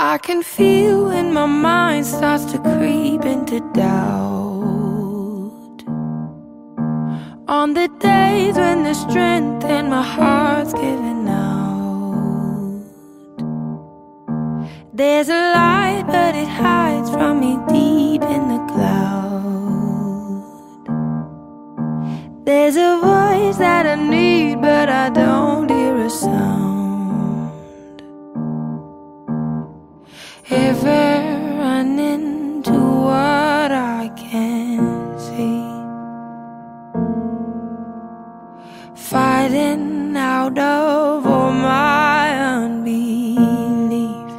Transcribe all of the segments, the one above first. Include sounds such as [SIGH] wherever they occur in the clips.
I can feel when my mind starts to creep into doubt. On the days when the strength in my heart's giving out. There's a light, but it hides from me deep in the cloud. There's a voice that I need, but I don't hear a sound. ever run into what I can't see. Fighting out of all my unbelief.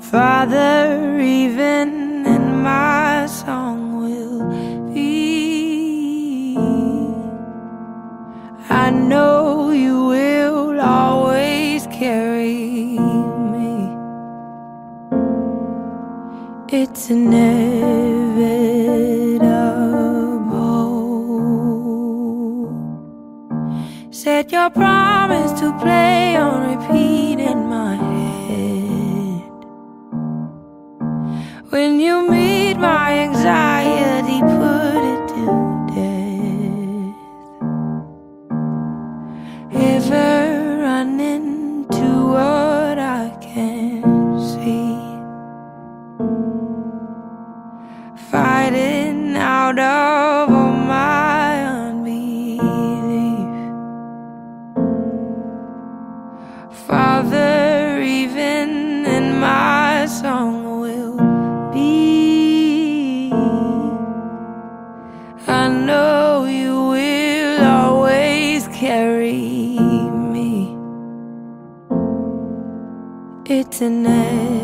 Father, even in my song will be. I know. It's inevitable. Set your promise to play on repeat in my head. When you meet my anxiety, out of all my unbelief. Father, even in my song will be. I know you will always carry me. It's an end.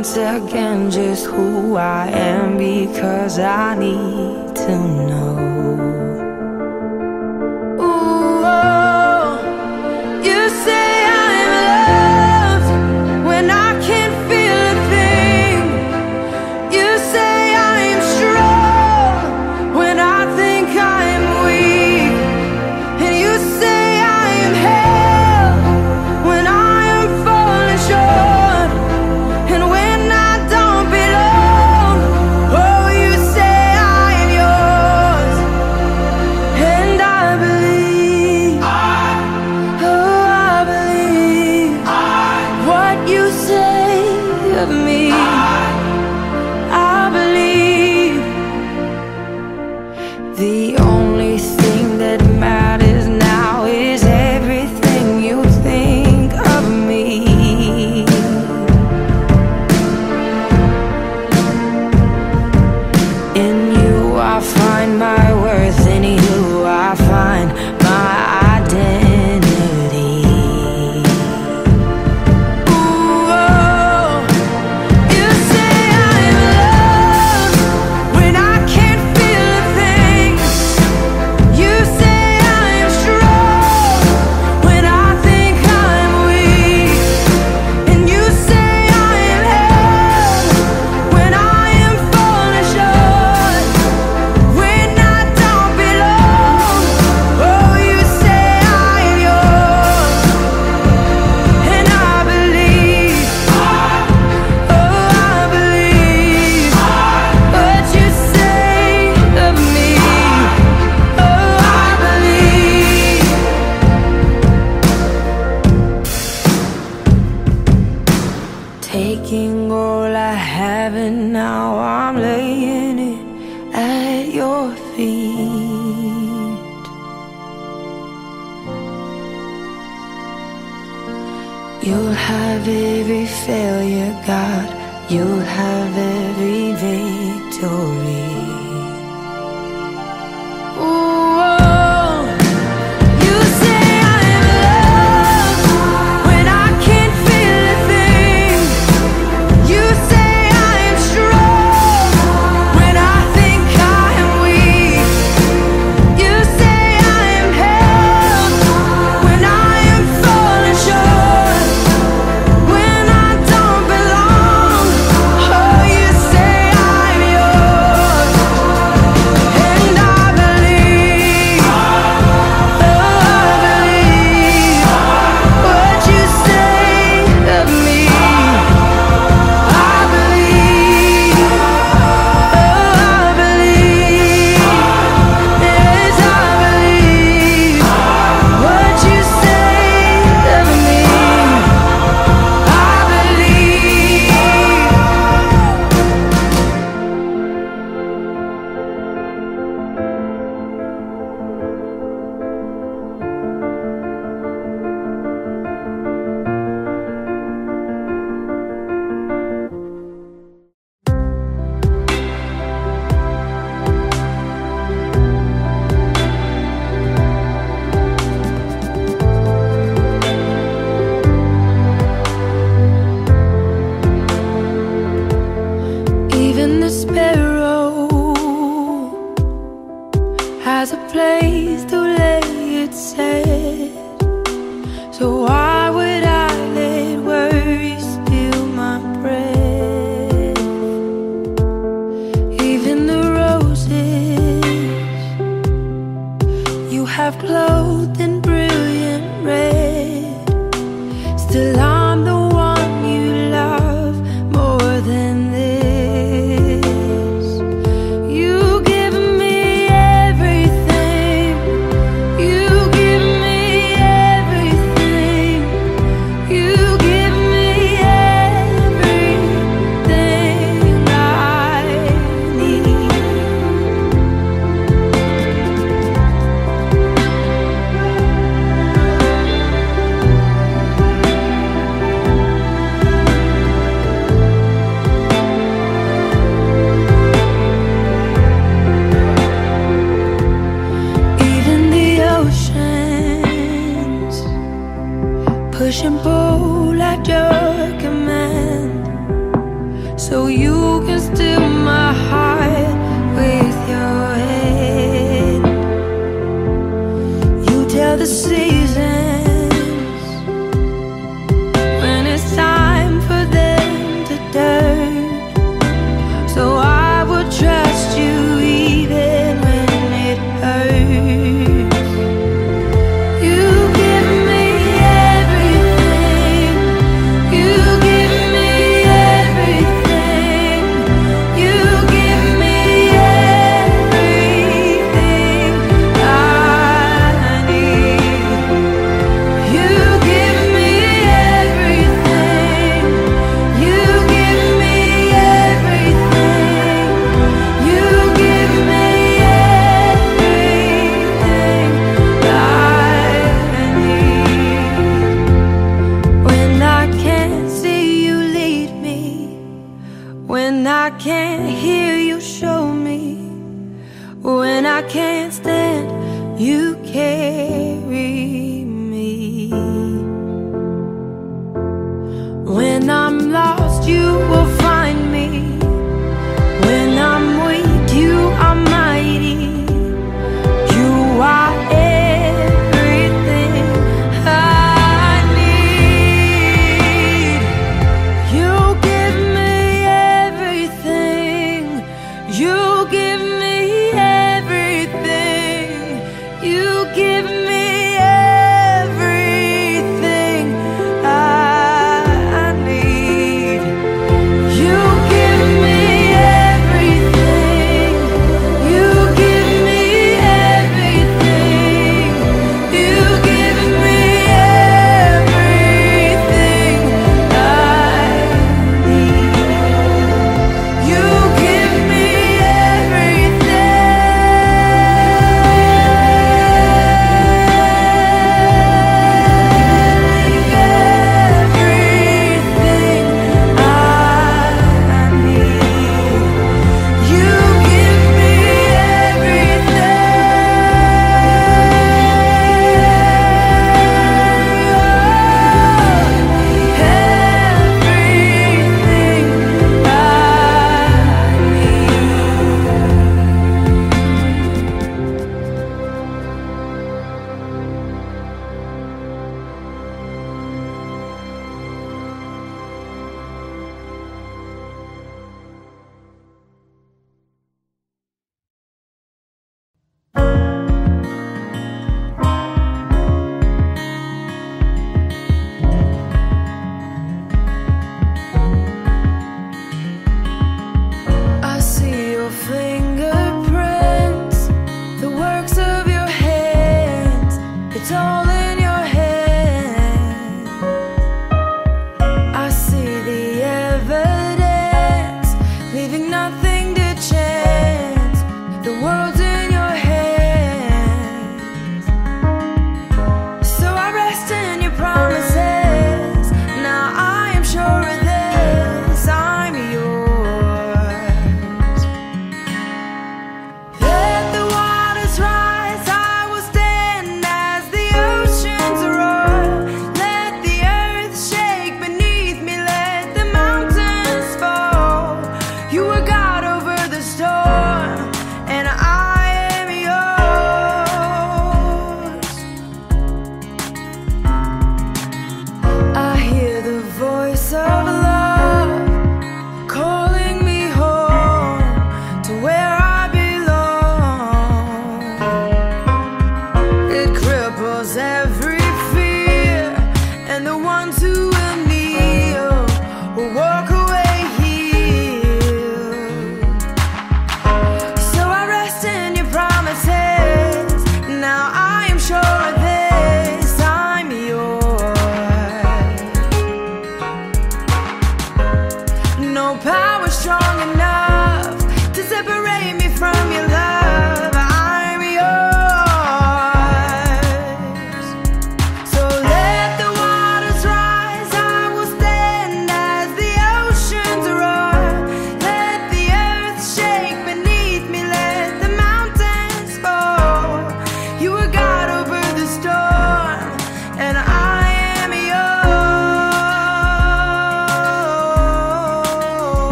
once again just who I am because I need to know.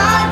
Out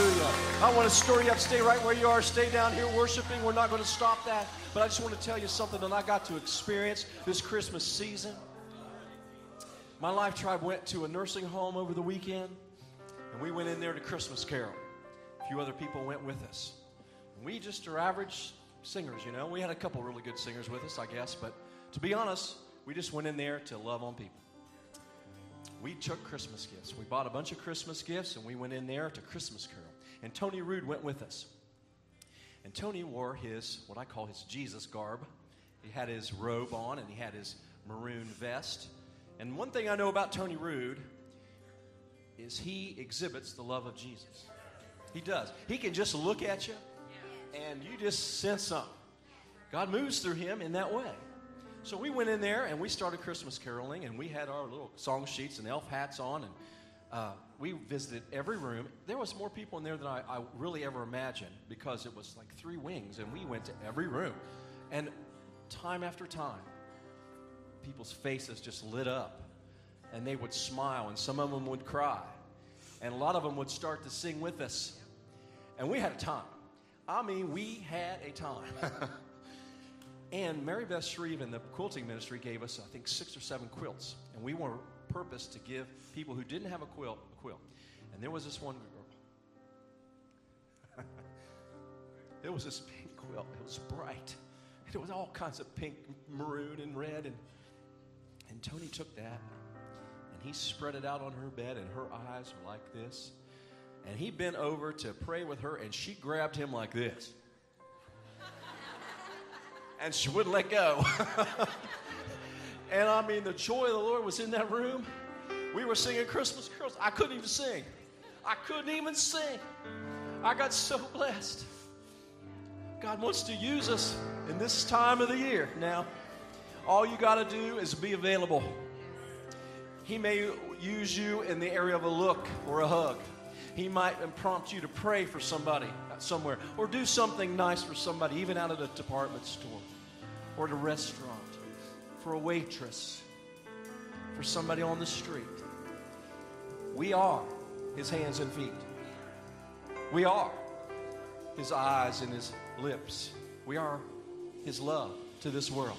Hallelujah. I want to stir you up. Stay right where you are. Stay down here worshiping. We're not going to stop that. But I just want to tell you something that I got to experience this Christmas season. My Life Tribe went to a nursing home over the weekend, and we went in there to Christmas Carol. A few other people went with us. We just are average singers, you know. We had a couple really good singers with us, I guess, but to be honest, we just went in there to love on people. We took Christmas gifts. We bought a bunch of Christmas gifts, and we went in there to Christmas Carol. And Tony Rude went with us. And Tony wore his, what I call his Jesus garb. He had his robe on, and he had his maroon vest. And one thing I know about Tony Rude is he exhibits the love of Jesus. He does. He can just look at you and you just sense something. God moves through him in that way. So we went in there and we started Christmas caroling and we had our little song sheets and elf hats on and uh, we visited every room. There was more people in there than I, I really ever imagined because it was like three wings and we went to every room. And time after time, people's faces just lit up and they would smile and some of them would cry and a lot of them would start to sing with us and we had a time i mean we had a time [LAUGHS] and mary beth shreve and the quilting ministry gave us i think six or seven quilts and we were purposed to give people who didn't have a quilt a quilt and there was this one girl [LAUGHS] there was this pink quilt it was bright And it was all kinds of pink maroon and red and and Tony took that and he spread it out on her bed, and her eyes were like this. And he bent over to pray with her, and she grabbed him like this. [LAUGHS] and she wouldn't let go. [LAUGHS] and I mean, the joy of the Lord was in that room. We were singing Christmas carols. I couldn't even sing. I couldn't even sing. I got so blessed. God wants to use us in this time of the year now. All you got to do is be available. He may use you in the area of a look or a hug. He might prompt you to pray for somebody uh, somewhere or do something nice for somebody, even out at a department store or at a restaurant, for a waitress, for somebody on the street. We are his hands and feet. We are his eyes and his lips. We are his love to this world.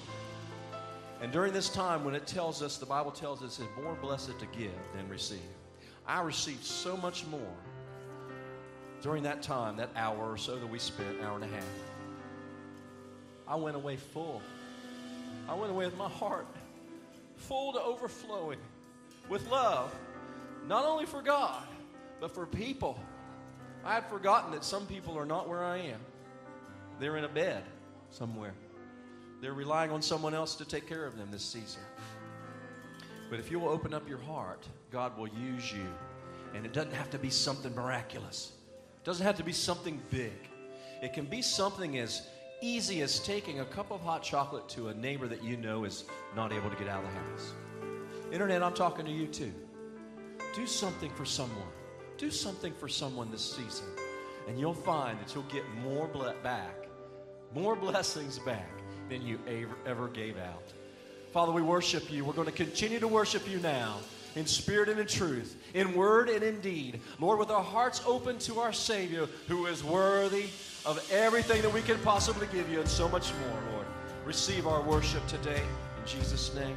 And during this time, when it tells us, the Bible tells us, it's more blessed to give than receive. I received so much more during that time, that hour or so that we spent, hour and a half. I went away full. I went away with my heart full to overflowing with love, not only for God, but for people. I had forgotten that some people are not where I am, they're in a bed somewhere. They're relying on someone else to take care of them this season. But if you will open up your heart, God will use you. And it doesn't have to be something miraculous, it doesn't have to be something big. It can be something as easy as taking a cup of hot chocolate to a neighbor that you know is not able to get out of the house. Internet, I'm talking to you too. Do something for someone. Do something for someone this season. And you'll find that you'll get more ble- back, more [LAUGHS] blessings back than you ever, ever gave out. Father, we worship you. We're going to continue to worship you now in spirit and in truth, in word and in deed. Lord, with our hearts open to our Savior who is worthy of everything that we can possibly give you and so much more, Lord. Receive our worship today in Jesus' name.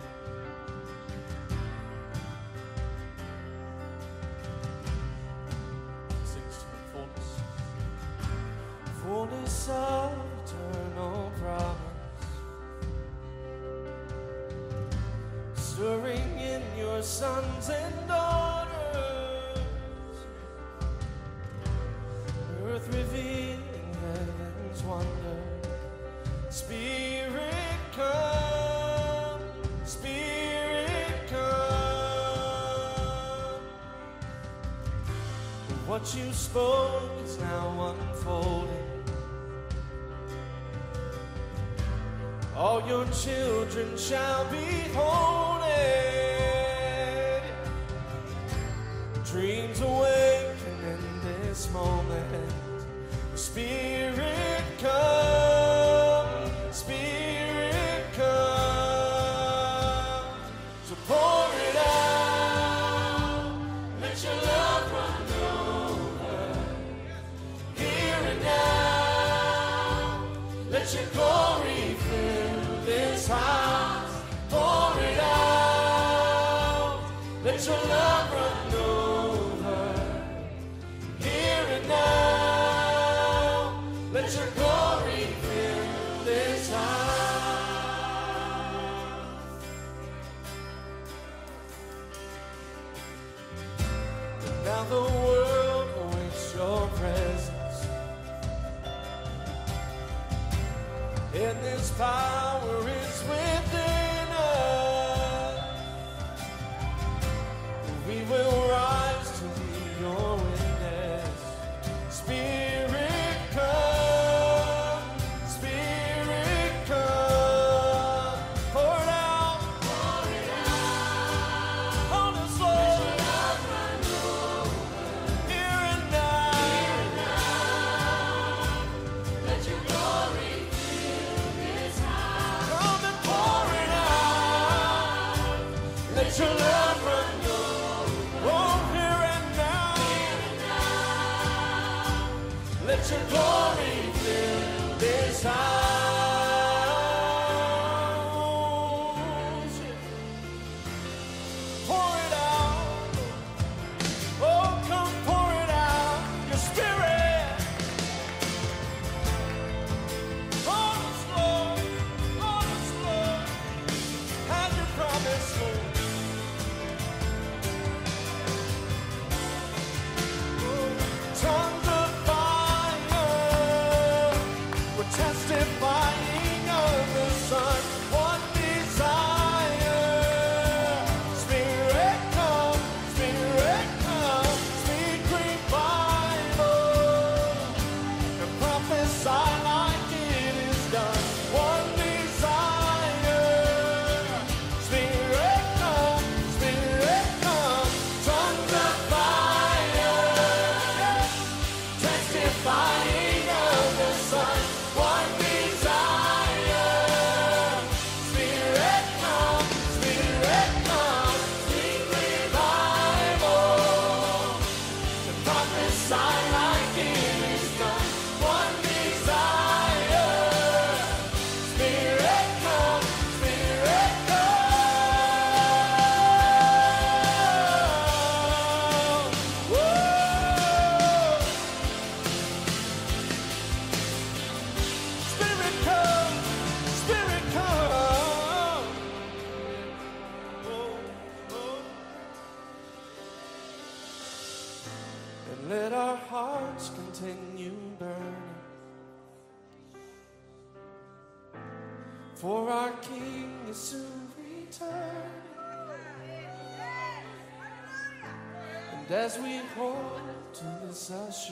Power to this